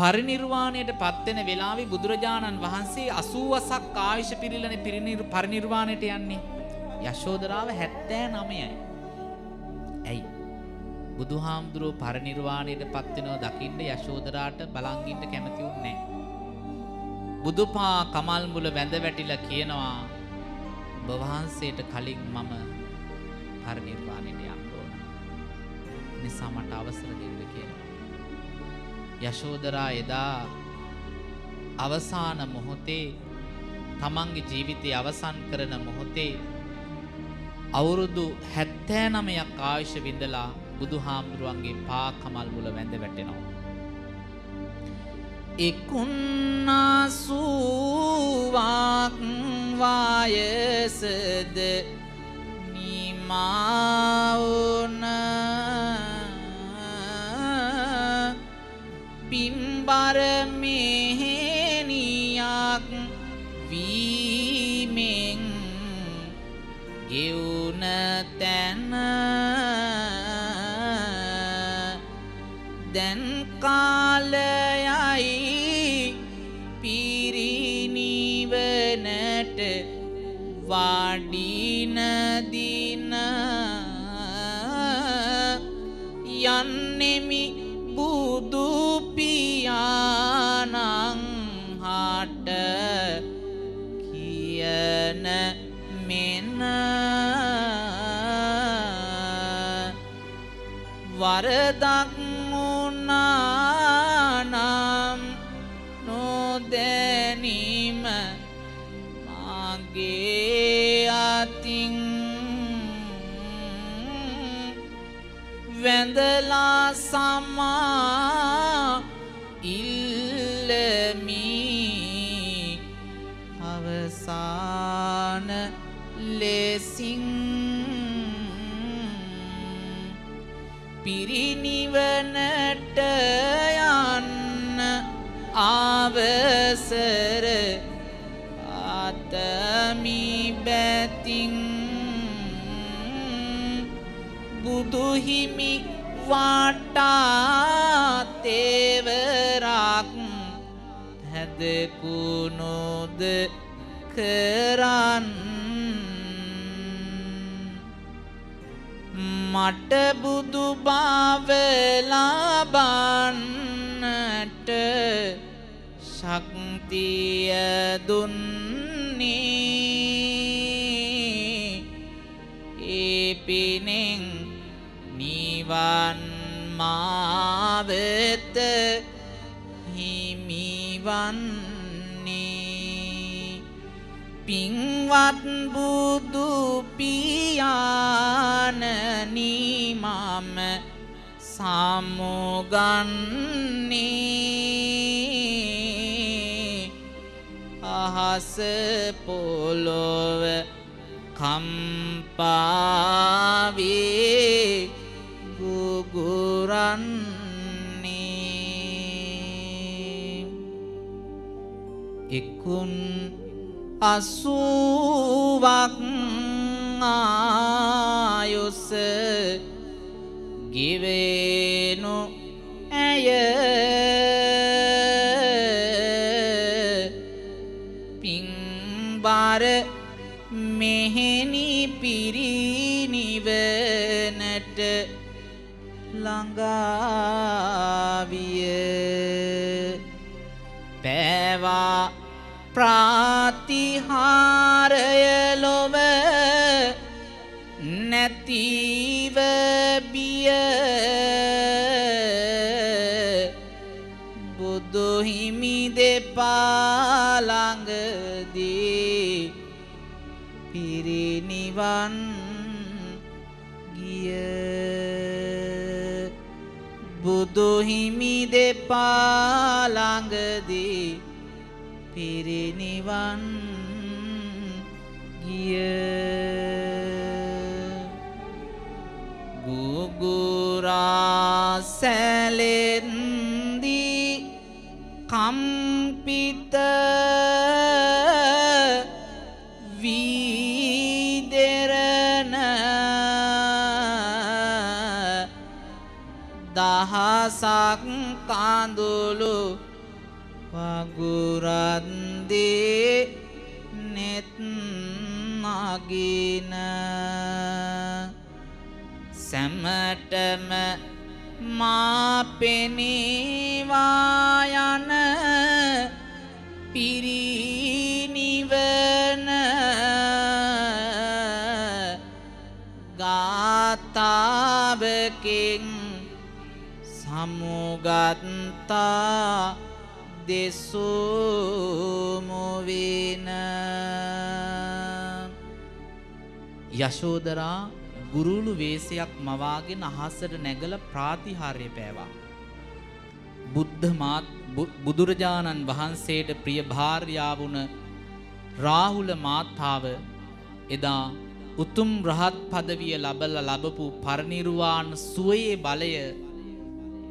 පරිනිර්වාණයට පත්වෙන වෙලාවේ බුදුරජාණන් වහන්සේ 80ක් ආයුෂ පිරිලන පරිනිර්වාණයට යන්නේ. යශෝදරාව 79යි. ඇයි? බුදුහාමුදුරුවෝ පරිනිර්වාණයට පත්වෙනව දකින්න යශෝදරාට බලන් ඉන්න කැමති වුණේ නැහැ. බුදුපා කමල් මුල වැඳ වැටිලා කියනවා වහන්සේට කලින් මම පරිනිර්වාණයට යන්න ඕන. නිසා මට අවසර දෙන්න කියලා. යශෝදරා එදා අවසාන මොහොතේ තමන්ගේ ජීවිතය අවසන් කරන මොහොතේ අවුරුදු හැත්තෑ නමයක් ආයුෂ විඳලා බුදු හාමුදුරුවන්ගේ පා කමල් මුල වැඳ වැටෙනවා. එකුන්නාසුවක් වායසද නිමාවන පිම්බර මෙහෙනියක් වීමෙන් ගෙවුන තැන. දැන් කාලයයි පිරිනිවනට වඩින නොදැනීම මගේ අතින් වැඳලා සමා ඉල්ලමි. අවසාන ලෙසින් පිරිනිවනට අවසර අතමි බැතින් බුදුහිමි වටා තේවරක් හැදකුණොද කරන්න මට බුදු බාවලාබන්නට ශක්තිය දුන්නේ ඒ පිනෙන් නිවන් මාවෙත හිමිවන්නේ. පින්වත් බුදු පියාණනි මම සමුගන්නේ. අහස පොළොව කම්පාවේ ගුගුරන්නේ. එකුන් අසුවක් ආයුස ගිවේනු පින්බර මෙහෙනි පිරිනිවනට ළඟාවිය. පෑවා ප්‍රාතිහාරය ලොව නැතිව බිය බුදුහිමි දෙපාළඟදී පිරිනිවන් ගිය. ගුගුරා සැලෙන්දී කම්පිත දහසක් කාඳුළු වගුරන්දේ නෙත් නගින. සැමටම මා පෙනීවා යන පිරිනිවන සමුගත්තා දෙසුමුවින යශෝදරා ගුරුළු වේසයක් මවාගෙන අහසට නැගල ප්‍රාතිහාර්ය පෑවා. බුද්ධ මාත් බුදුරජාණන් වහන්සේට ප්‍රිය භාර්යාවුන රාහුල මාත්තාව එදා උතුම් රහත් පදවිය ලබල ලබපු පරනිර්වාණ සුවයේ බලය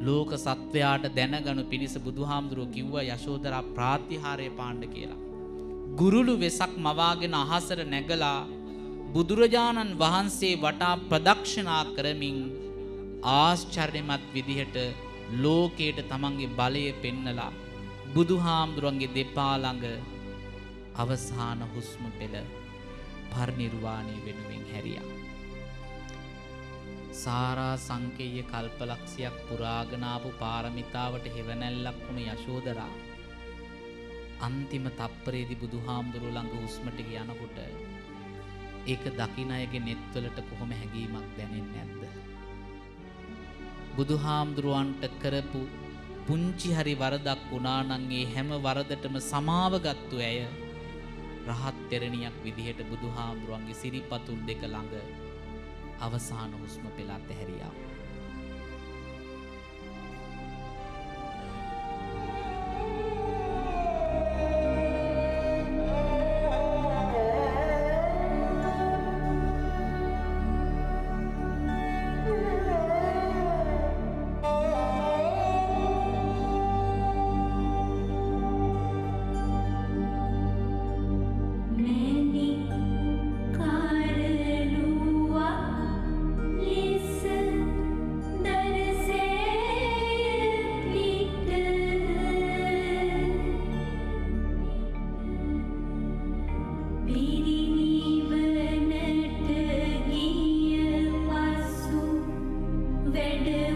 ලෝක සත්වයාට දැනගනු පිණිස බුදුහාමුදුරුව කිව්ව යශෝදරා ප්‍රාතිහාරය පාණ්ඩ කියලා. ගුරුළු වෙසක් මවාගෙන අහසර නැගලා බුදුරජාණන් වහන්සේ වටා ප්‍රදක්ෂනා කරමින් ආශ්චර්යමත් විදිහට ලෝකයට තමන්ගේ බලය පෙන්නලා බුදුහාමුදුරන්ගේ දෙපා ළඟ අවසාන හුස්ම පෙළ පරිනිර්වාණය වෙනුවෙන් හැරියා. සාරා සංකේය කල්පලක්ෂයක් පුරාගෙන ආපු පාරමිතාවට හෙවණැල්ලක් වුණු යශෝදරා අන්තිම තප්පරේදී බුදුහාමුදුරුවෝ ළඟ හුස්මට යනකොට ඒක දකින අයගේ නෙත්වලට කොහොම හැඟීමක් දැනෙන්නේ නැද්ද? බුදුහාමුදුරුවන්ට කරපු පුංචි හරි වරදක් වුණා නම් ඒ හැම වරදටම සමාව ගත්තු ඇය රහත් තෙරණියක් විදිහට බුදුහාමුදුරුවන්ගේ සිරිපතුල් දෙක ළඟ අවසාන හුස්ම පෙළ අතහැරියා. Wedding.